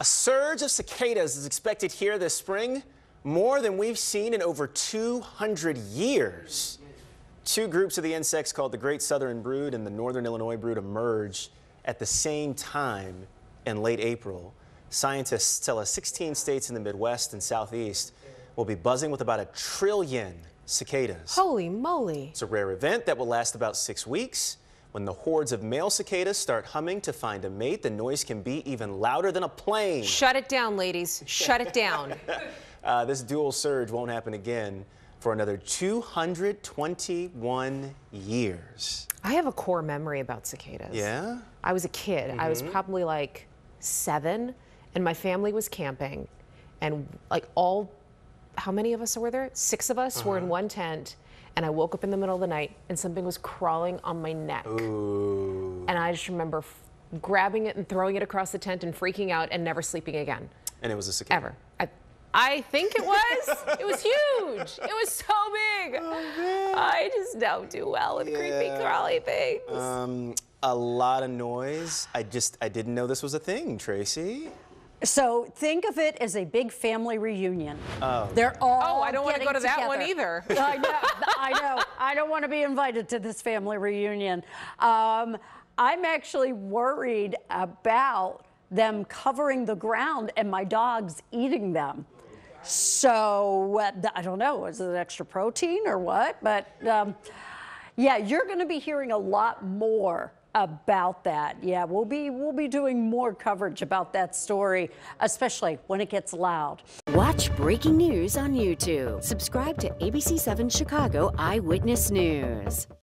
A surge of cicadas is expected here this spring, more than we've seen in over 200 years. Two groups of the insects called the Great Southern Brood and the Northern Illinois Brood emerged at the same time in late April. Scientists tell us 16 states in the Midwest and Southeast will be buzzing with about a trillion cicadas. Holy moly. It's a rare event that will last about six weeks. When the hordes of male cicadas start humming to find a mate, the noise can be even louder than a plane. Shut it down, ladies. Shut it down. uh, this dual surge won't happen again for another 221 years. I have a core memory about cicadas. Yeah? I was a kid. Mm -hmm. I was mm-hmm. probably like seven, and my family was camping, and like all, how many of us were there? Six of us uh -huh. were in uh-huh. one tent and I woke up in the middle of the night and something was crawling on my neck. Ooh. And I just remember grabbing it and throwing it across the tent and freaking out and never sleeping again. And it was a cicada? Ever. I, I think it was. it was huge. It was so big. Oh, I just don't do well with yeah. creepy crawly things. Um, a lot of noise. I just, I didn't know this was a thing, Tracy. So think of it as a big family reunion. Oh. They're all. Oh, I don't want to go to together. that one either. I know. I know. I don't want to be invited to this family reunion. Um, I'm actually worried about them covering the ground and my dogs eating them. So uh, I don't know. Is it extra protein or what? But um, yeah, you're going to be hearing a lot more about that. Yeah, we'll be we'll be doing more coverage about that story, especially when it gets loud. Watch breaking news on YouTube. Subscribe to ABC7 Chicago Eyewitness News.